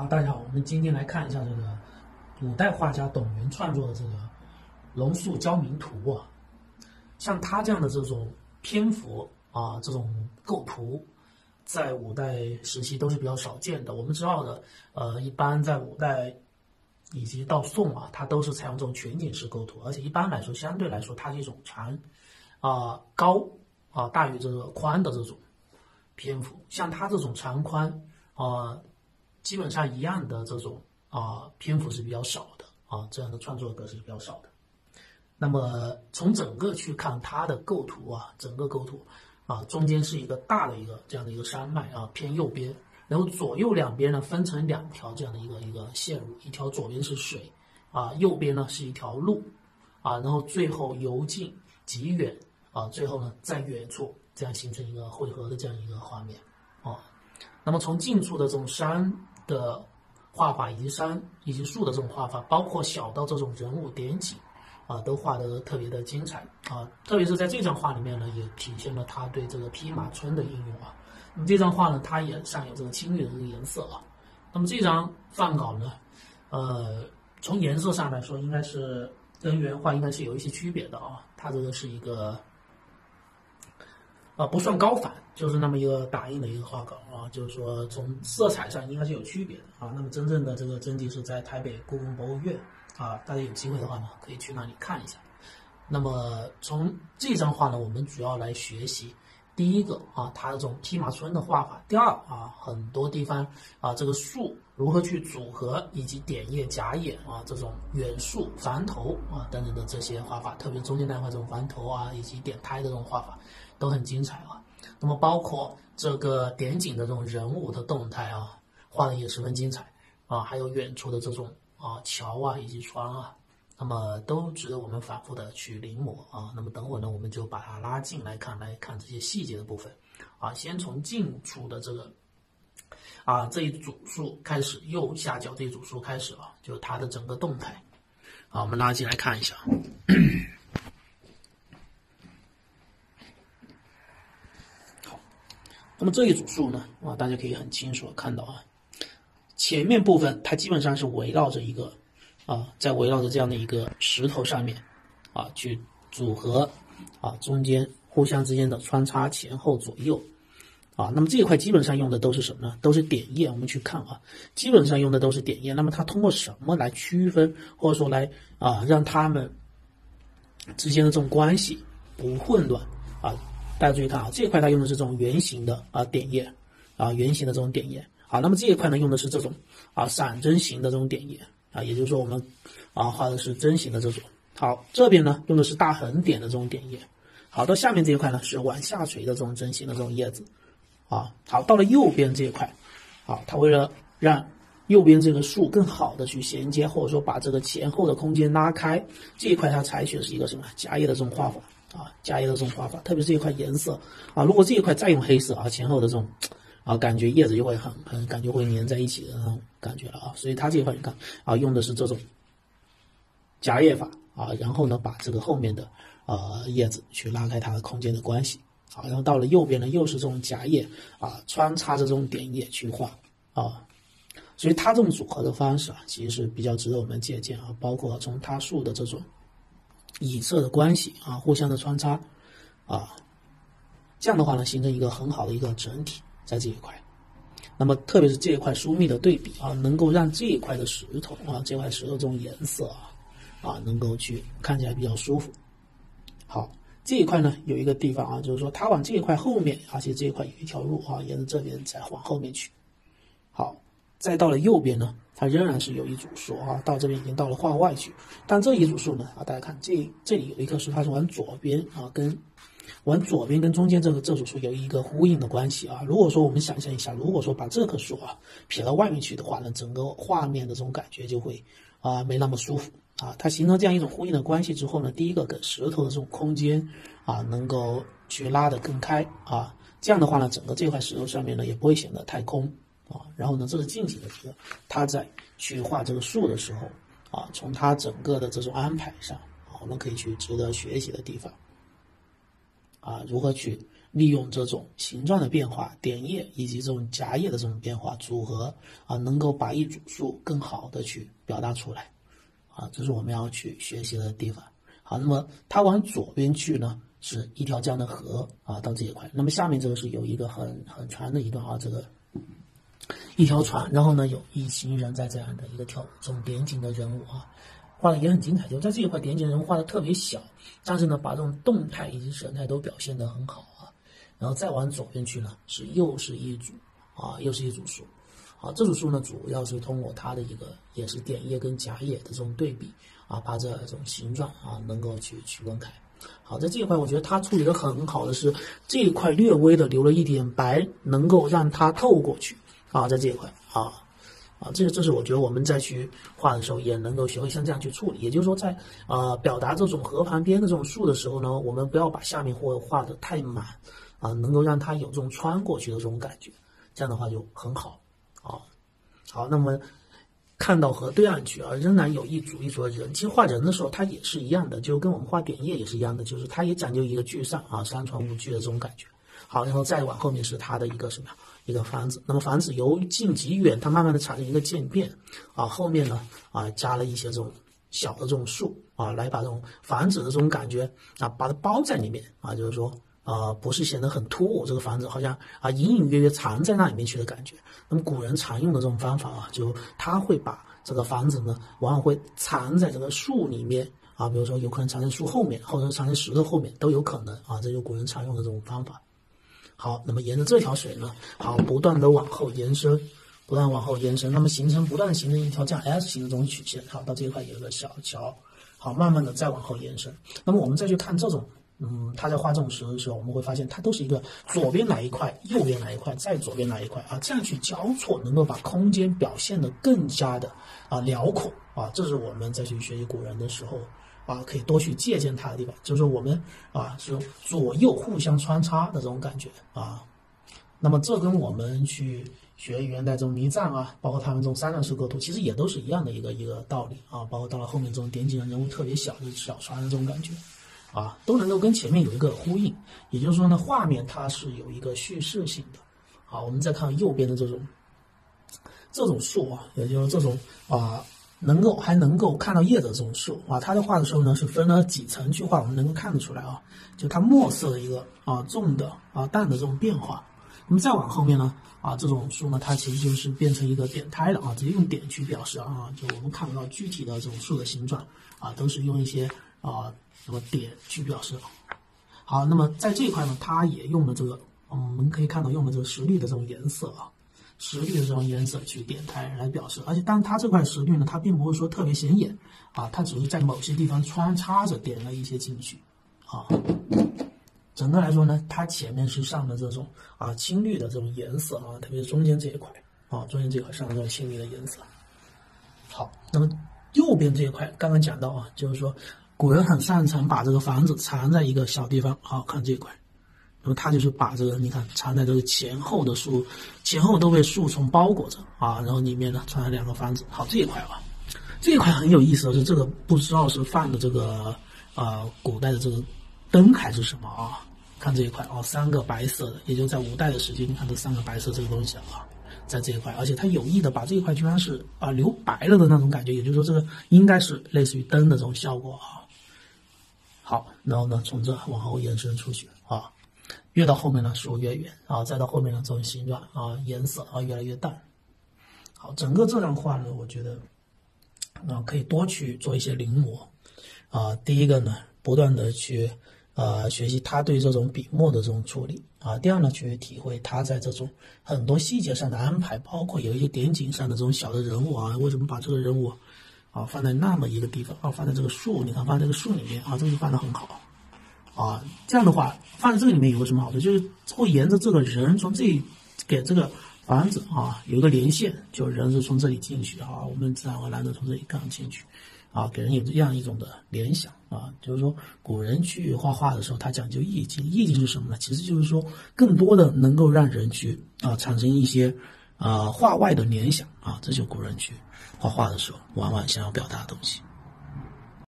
好，大家好，我们今天来看一下这个古代画家董源创作的这个龙树交明图啊。像他这样的这种篇幅啊，这种构图，在五代时期都是比较少见的。我们知道的，呃，一般在五代以及到宋啊，它都是采用这种全景式构图，而且一般来说，相对来说，它是一种长啊高啊大于这个宽的这种篇幅。像它这种长宽啊。基本上一样的这种啊篇幅是比较少的啊，这样的创作格式是比较少的。那么从整个去看它的构图啊，整个构图啊，中间是一个大的一个这样的一个山脉啊，偏右边，然后左右两边呢分成两条这样的一个一个线路，一条左边是水啊，右边呢是一条路啊，然后最后由近及远啊，最后呢在远处这样形成一个汇合的这样一个画面啊。那么从近处的这种山。的画法以及山以及树的这种画法，包括小到这种人物点景，啊，都画得特别的精彩啊。特别是在这张画里面呢，也体现了他对这个匹马春的应用啊。那么这张画呢，它也上有这个青绿的这个颜色啊。那么这张范稿呢，呃，从颜色上来说，应该是跟原画应该是有一些区别的啊。它这个是一个。啊，不算高反，就是那么一个打印的一个画稿啊，就是说从色彩上应该是有区别的啊。那么真正的这个真迹是在台北故宫博物院啊，大家有机会的话呢，可以去那里看一下。那么从这张画呢，我们主要来学习第一个啊，它这种披麻皴的画法；第二啊，很多地方啊，这个树如何去组合，以及点叶、夹叶啊，这种远树、繁头啊等等的这些画法，特别中间那块这种繁头啊，以及点胎的这种画法。都很精彩啊，那么包括这个点景的这种人物的动态啊，画的也十分精彩啊，还有远处的这种啊桥啊以及船啊，那么都值得我们反复的去临摹啊。那么等会呢，我们就把它拉近来看，来看这些细节的部分啊。先从近处的这个啊这一组数开始，右下角这一组数开始啊，就它的整个动态啊，我们拉近来看一下。那么这一组数呢，啊，大家可以很清楚的看到啊，前面部分它基本上是围绕着一个，啊，在围绕着这样的一个石头上面，啊，去组合，啊，中间互相之间的穿插前后左右，啊，那么这一块基本上用的都是什么呢？都是点叶。我们去看啊，基本上用的都是点叶。那么它通过什么来区分，或者说来啊，让它们之间的这种关系不混乱啊？大家注意看啊，这一块它用的是这种圆形的啊点叶，啊圆形的这种点叶啊。那么这一块呢用的是这种啊闪针形的这种点叶啊，也就是说我们啊画的是针形的这种。好，这边呢用的是大横点的这种点叶。好，到下面这一块呢是往下垂的这种针形的这种叶子啊。好，到了右边这一块，啊，它为了让右边这个树更好的去衔接，或者说把这个前后的空间拉开，这一块它采取的是一个什么夹叶的这种画法。啊，加叶的这种画法，特别是一块颜色啊，如果这一块再用黑色啊，前后的这种啊，感觉叶子就会很很感觉会粘在一起的那种感觉了啊。所以它这一块你看啊，用的是这种夹叶法啊，然后呢，把这个后面的呃叶子去拉开它的空间的关系啊，然后到了右边呢，又是这种夹叶啊，穿插着这种点叶去画啊，所以它这种组合的方式啊，其实是比较值得我们借鉴啊，包括从它树的这种。以色的关系啊，互相的穿插啊，这样的话呢，形成一个很好的一个整体在这一块。那么，特别是这一块疏密的对比啊，能够让这一块的石头啊，这块石头这种颜色啊，啊，能够去看起来比较舒服。好，这一块呢，有一个地方啊，就是说它往这一块后面，而且这一块有一条路啊，沿着这边再往后面去。再到了右边呢，它仍然是有一组树啊，到这边已经到了画外去。但这一组树呢，啊，大家看这这里有一棵树，它是往左边啊，跟往左边跟中间这个这组树有一个呼应的关系啊。如果说我们想象一下，如果说把这棵树啊撇到外面去的话呢，整个画面的这种感觉就会啊没那么舒服啊。它形成这样一种呼应的关系之后呢，第一个跟石头的这种空间啊能够去拉得更开啊，这样的话呢，整个这块石头上面呢也不会显得太空。啊，然后呢，这是近景的这个，他在去画这个树的时候，啊，从他整个的这种安排上，啊，我们可以去值得学习的地方，啊，如何去利用这种形状的变化、点叶以及这种夹叶的这种变化组合啊，能够把一组树更好的去表达出来啊，这是我们要去学习的地方。好，那么它往左边去呢，是一条这样的河啊，到这一块。那么下面这个是有一个很很长的一段啊，这个一条船，然后呢有一行人在这样的一个跳舞这种点景的人物啊。画的也很精彩，就在这一块点景人物画的特别小，但是呢，把这种动态以及神态都表现得很好啊。然后再往左边去呢，是又是一组啊，又是一组树，啊，这组树呢，主要是通过它的一个也是点叶跟夹叶的这种对比啊，把这种形状啊能够去区分开。好，在这一块我觉得它处理的很好的是这一块略微的留了一点白，能够让它透过去啊，在这一块啊。啊，这个这是我觉得我们在去画的时候也能够学会像这样去处理。也就是说，在啊表达这种河旁边的这种树的时候呢，我们不要把下面或画的太满，啊，能够让它有这种穿过去的这种感觉，这样的话就很好。啊，好，那么看到河对岸去啊，仍然有一组一组的人。其实画人的时候，它也是一样的，就跟我们画点叶也是一样的，就是它也讲究一个聚散啊，山川无聚的这种感觉。好，然后再往后面是它的一个什么呀？一个房子，那么房子由近及远，它慢慢的产生一个渐变啊。后面呢啊，加了一些这种小的这种树啊，来把这种房子的这种感觉啊，把它包在里面啊，就是说啊，不是显得很突兀，这个房子好像啊隐隐约约藏在那里面去的感觉。那么古人常用的这种方法啊，就他会把这个房子呢，往往会藏在这个树里面啊，比如说有可能藏在树后面，或者藏在石头后面都有可能啊，这就古人常用的这种方法。好，那么沿着这条水呢，好，不断的往后延伸，不断往后延伸，那么形成不断形成一条这样 S 型的这种曲线。好，到这一块有一个小桥，好，慢慢的再往后延伸。那么我们再去看这种，嗯，他在画这种石头的时候，我们会发现它都是一个左边来一块，右边来一块，再左边来一块啊，这样去交错，能够把空间表现的更加的啊辽阔啊，这是我们再去学习古人的时候。啊，可以多去借鉴它的地方，就是我们啊，是左右互相穿插的这种感觉啊。那么这跟我们去学元代这种迷藏啊，包括他们这种三段式构图，其实也都是一样的一个一个道理啊。包括到了后面这种点景人物特别小，的小船的这种感觉啊，都能够跟前面有一个呼应。也就是说呢，画面它是有一个叙事性的。好，我们再看右边的这种这种树啊，也就是这种啊。能够还能够看到叶子这种树啊，它在画的时候呢是分了几层去画，我们能够看得出来啊，就它墨色的一个啊重的啊淡的这种变化。那么再往后面呢啊，这种树呢它其实就是变成一个点胎了啊，直接用点去表示啊，就我们看不到具体的这种树的形状啊，都是用一些啊什么点去表示。好，那么在这一块呢，它也用了这个，我们可以看到用了这个石绿的这种颜色啊。石绿的这种颜色去点开来表示，而且但它这块石绿呢，它并不会说特别显眼啊，它只是在某些地方穿插着点了一些进去啊。整个来说呢，它前面是上的这种啊青绿的这种颜色啊，特别是中间这一块啊，中间这块上的这种青绿的颜色。好，那么右边这一块刚刚讲到啊，就是说古人很擅长把这个房子藏在一个小地方，好看这一块。那么他就是把这个，你看藏在这个前后的树，前后都被树丛包裹着啊，然后里面呢藏了两个房子。好，这一块啊，这一块很有意思的是，这个不知道是放的这个啊古代的这个灯还是什么啊？看这一块哦，三个白色的，也就在五代的时间，你看这三个白色这个东西啊，在这一块，而且他有意的把这一块居然是啊留白了的那种感觉，也就是说这个应该是类似于灯的这种效果啊。好，然后呢从这往后延伸出去啊。越到后面呢，树越远啊，再到后面呢，这种形状啊，颜色啊越来越淡。好，整个这张画呢，我觉得啊，可以多去做一些临摹啊。第一个呢，不断的去啊学习他对这种笔墨的这种处理啊。第二呢，去体会他在这种很多细节上的安排，包括有一些点景上的这种小的人物啊，为什么把这个人物啊放在那么一个地方啊？放在这个树，你看放在这个树里面啊，这个放的很好。啊，这样的话放在这个里面有个什么好处？就是会沿着这个人从这里给这个房子啊有一个连线，就人是从这里进去啊，我们自然而然的从这里刚进去，啊，给人有这样一种的联想啊。就是说古人去画画的时候，他讲究意境，意境是什么呢？其实就是说更多的能够让人去啊产生一些啊画外的联想啊，这就古人去画画的时候往往想要表达的东西。